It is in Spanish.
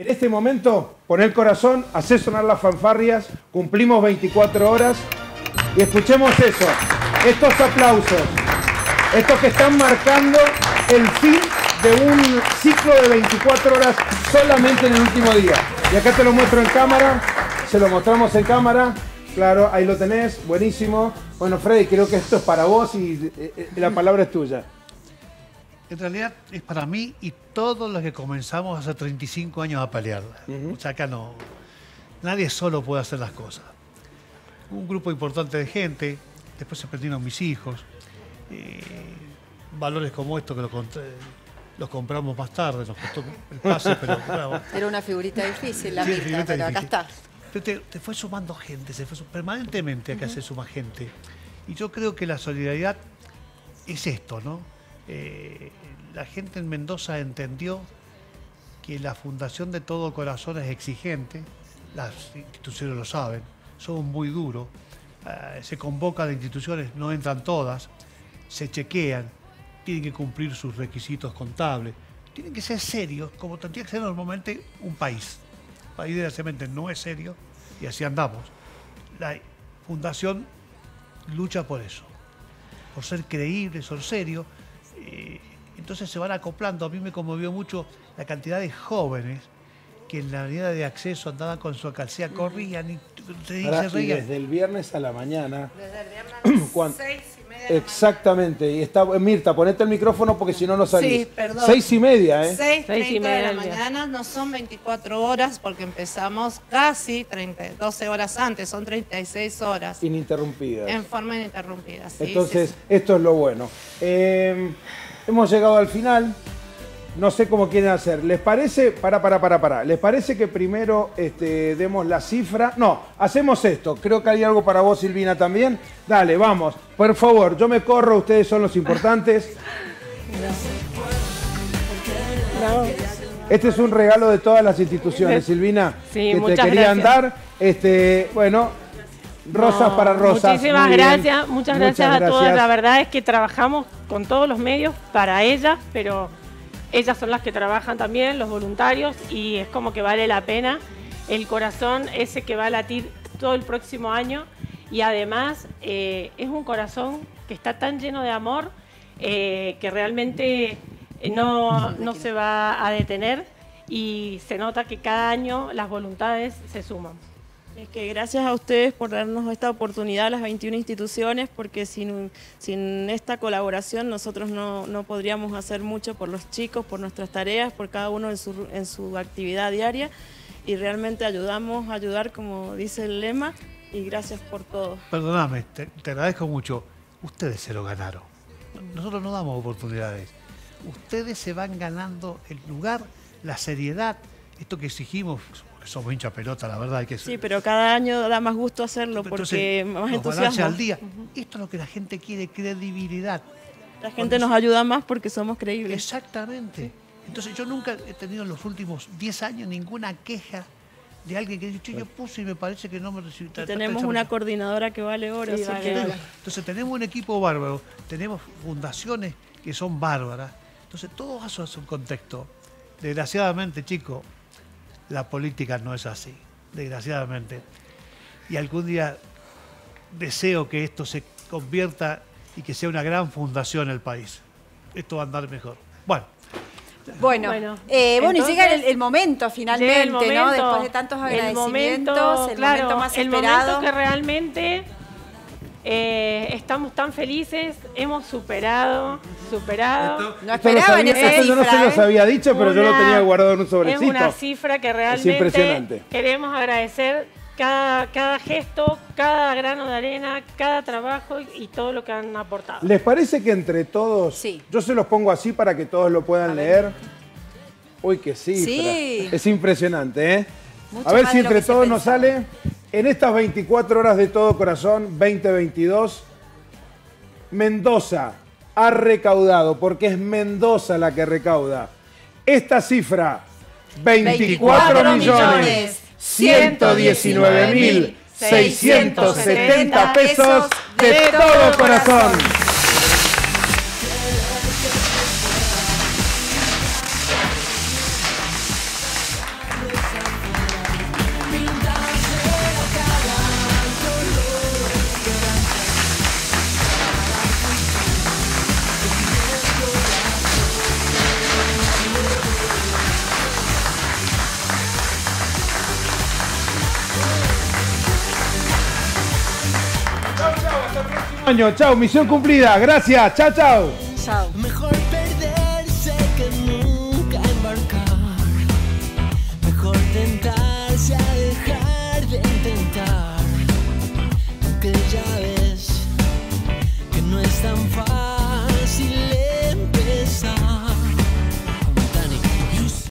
En este momento, pon el corazón, hace sonar las fanfarrias, cumplimos 24 horas y escuchemos eso, estos aplausos, estos que están marcando el fin de un ciclo de 24 horas solamente en el último día. Y acá te lo muestro en cámara, se lo mostramos en cámara, claro, ahí lo tenés, buenísimo. Bueno, Freddy, creo que esto es para vos y eh, eh, la palabra es tuya. En realidad es para mí y todos los que comenzamos hace 35 años a pelearla. O sea, acá no. Nadie solo puede hacer las cosas. Un grupo importante de gente, después se perdieron mis hijos. eh, valores como esto que los compramos más tarde, nos costó el pase, pero claro, Era una figurita difícil, la Sí, mitad, figurita pero acá está. Pero te, te fue sumando gente, se fue permanentemente acá se suma gente. Y yo creo que la solidaridad es esto, ¿no? Eh, la gente en Mendoza entendió que la Fundación de Todo Corazón es exigente, las instituciones lo saben, somos muy duros, eh, se convocan a instituciones, no entran todas, se chequean, tienen que cumplir sus requisitos contables, tienen que ser serios, como tendría que ser normalmente un país. Un país desgraciadamente no es serio y así andamos. La Fundación lucha por eso, por ser creíble, ser serio. Eh, entonces se van acoplando. A mí me conmovió mucho la cantidad de jóvenes que en la avenida de acceso andaban con su alcancía, corrían y, se y reían. desde el viernes a la mañana. Desde el viernes ¿Cuán- seis y media de la Exactamente, y está Mirta, ponete el micrófono porque si no no salís. Sí, perdón. Seis y media, ¿eh? 6.30 Seis y de media la del día. mañana no son 24 horas porque empezamos casi 30, 12 horas antes, son 36 horas Ininterrumpidas. en forma ininterrumpida. sí, Entonces, sí, sí. esto es lo bueno. Eh, hemos llegado al final. No sé cómo quieren hacer. ¿Les parece? Para, para, para, para. ¿Les parece que primero este, demos la cifra? No, hacemos esto. Creo que hay algo para vos, Silvina, también. Dale, vamos. Por favor, yo me corro, ustedes son los importantes. Este es un regalo de todas las instituciones, Silvina, Sí, que te querían gracias. dar. Este, bueno, rosas No, para rosas. Muchísimas gracias, muchas gracias a todas. La verdad es que trabajamos con todos los medios para ellas, pero ellas son las que trabajan también, los voluntarios, y es como que vale la pena el corazón ese que va a latir todo el próximo año. Y además eh, es un corazón que está tan lleno de amor eh, que realmente no, no se va a detener y se nota que cada año las voluntades se suman. Es que gracias a ustedes por darnos esta oportunidad a las 21 instituciones, porque sin, sin esta colaboración nosotros no, no podríamos hacer mucho por los chicos, por nuestras tareas, por cada uno en su, en su actividad diaria. Y realmente ayudamos a ayudar, como dice el lema, y gracias por todo. Perdóname, te, te agradezco mucho. Ustedes se lo ganaron. Nosotros no damos oportunidades. Ustedes se van ganando el lugar, la seriedad, esto que exigimos, somos hincha pelota, la verdad. Hay que Sí, pero cada año da más gusto hacerlo porque Entonces, más entusiasmo. al día. Esto es lo que la gente quiere, credibilidad. La gente nos ayuda más porque somos creíbles. Exactamente. Entonces yo nunca he tenido en los últimos 10 años ninguna queja de alguien que dice, "Che, yo puse y me parece que no me recibí. Tenemos una coordinadora que vale oro. Sí, así vale que- oro. Entonces tenemos un equipo bárbaro, tenemos fundaciones que son bárbaras. Entonces todo eso es un contexto. Desgraciadamente, chicos, la política no es así. Desgraciadamente. Y algún día deseo que esto se convierta y que sea una gran fundación en el país. Esto va a andar mejor. Bueno, Bueno, Bueno, eh, bueno y llega el, el momento finalmente, el ¿no? Después de tantos el agradecimientos, momento, el claro, momento más el esperado. momento que realmente eh, estamos tan felices, hemos superado, superado. No Esto esperaban sabía- esa esto yo no se cifra, los ¿eh? había dicho, pero yo lo tenía guardado en un sobrecito. Es una cifra que realmente impresionante. queremos agradecer cada, cada gesto, cada grano de arena, cada trabajo y todo lo que han aportado. ¿Les parece que entre todos, Sí. yo se los pongo así para que todos lo puedan leer? Uy, qué cifra. Sí. Es impresionante, ¿eh? Mucho A ver si entre todos nos sale. En estas 24 horas de todo corazón 2022, Mendoza ha recaudado, porque es Mendoza la que recauda, esta cifra, 24 millones 119 mil 670 pesos de todo corazón. Año, chao, misión cumplida. Gracias, chao, chao.